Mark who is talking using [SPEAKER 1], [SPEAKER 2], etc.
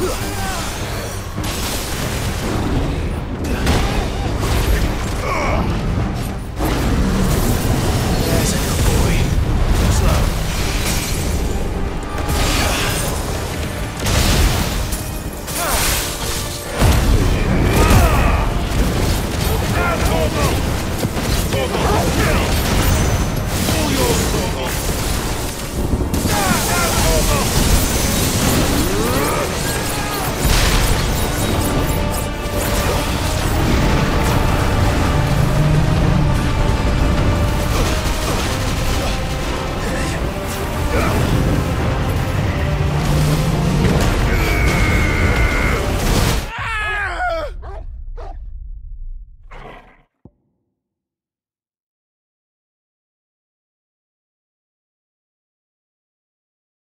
[SPEAKER 1] Huh. Yeah.